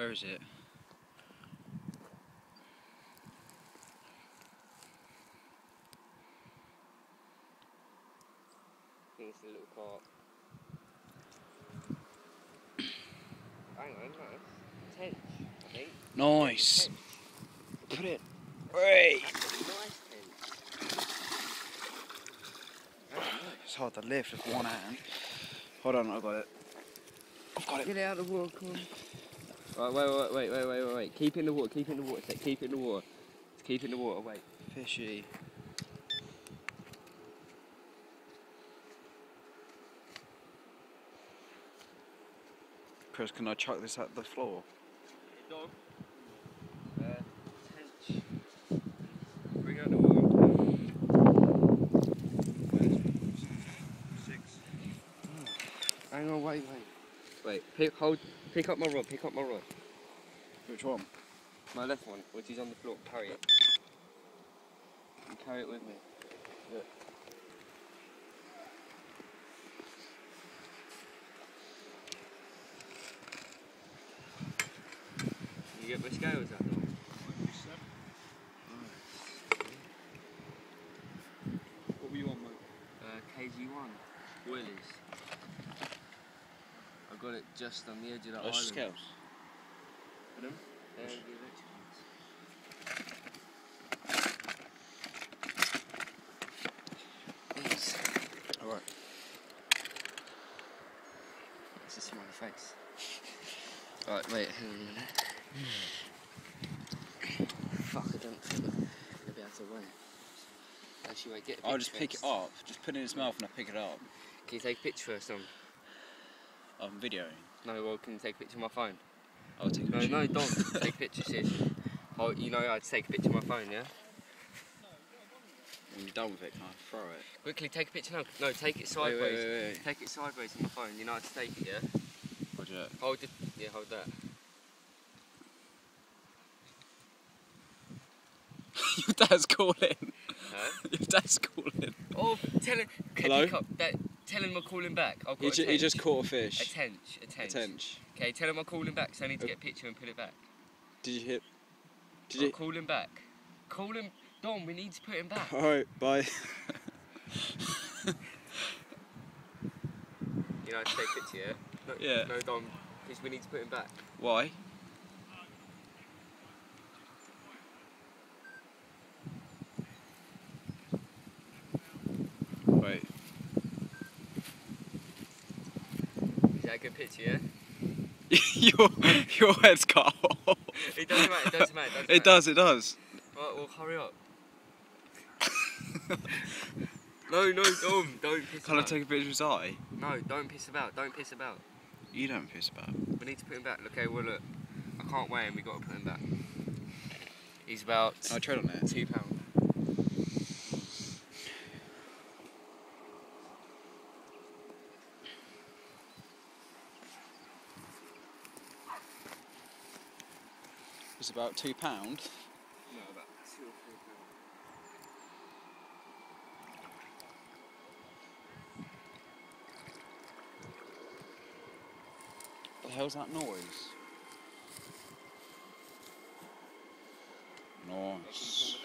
Where is it? I think it's a little carp. Hang on. Tench, I think. Nice. Tench. Put it. Right. That's a nice tench. It's hard to lift with one hand. Hold on, I've got it. I've got it. Get it out of the water, come on. Right, wait, wait, wait, wait, wait, wait, wait. Keep it in the water, keep it in the water, Seth, keep it in the water. Keep it in the water, wait. Fishy. Chris, can I chuck this at the floor? Dog. Uh, tench. Bring out the water. Six. Hang on, wait, wait. Wait, pick, hold, pick up my rod, pick up my rod. Which one? My left one, which is on the floor, carry it. You carry it with me. Look. You get my scales out of What were you on, mate? Uh, KG1, Willies. I got it just on the edge of the Those island. scales. Put 'em? They're the electric Alright. It's a smiley face. Alright, wait, hang on a minute. Fuck, I don't think I'll be able to wear it. Actually, wait, get I'll just pick it up. Just put it in his mouth and I pick it up. Can you take a picture first, Dom? I'm videoing. No, well, can you take a picture of my phone? I'll take a No, picture. no, don't. take a picture, seriously. Oh, you know I'd take a picture of my phone, yeah? When you're done with it, can I throw it? Quickly, take a picture now. No, take it sideways. wait, wait, wait. Take it sideways on my phone. You know how to take it, yeah? Roger that. Hold it. Yeah, hold that. Your dad's calling. Huh? Your dad's calling. Oh, tell him. Hello? you co- that, tell him I'm calling back. I've got He, he just caught a fish. A tench. A tench. A tench. Okay, tell him I'm calling back, so I need to oh. get a picture and put it back. Did you hit? Did I'll you? call him back. Call him. Dom, we need to put him back. Alright, bye. You know how to take a picture, yeah? No, Yeah. No, Dom, because we need to put him back. Why? yeah, yeah? your, head's cut off. It doesn't matter, it doesn't matter. It, does. it does, it does. Well, hurry up. no, no, don't, don't piss Can about. I take a picture of his eye? No, don't piss about, don't piss about. You don't piss about. We need to put him back. Okay, well, look, I can't wait and we got to put him back. He's about... I tread on it. £2. was about two pound. No, about two or three pound. What the hell's that noise? Nice.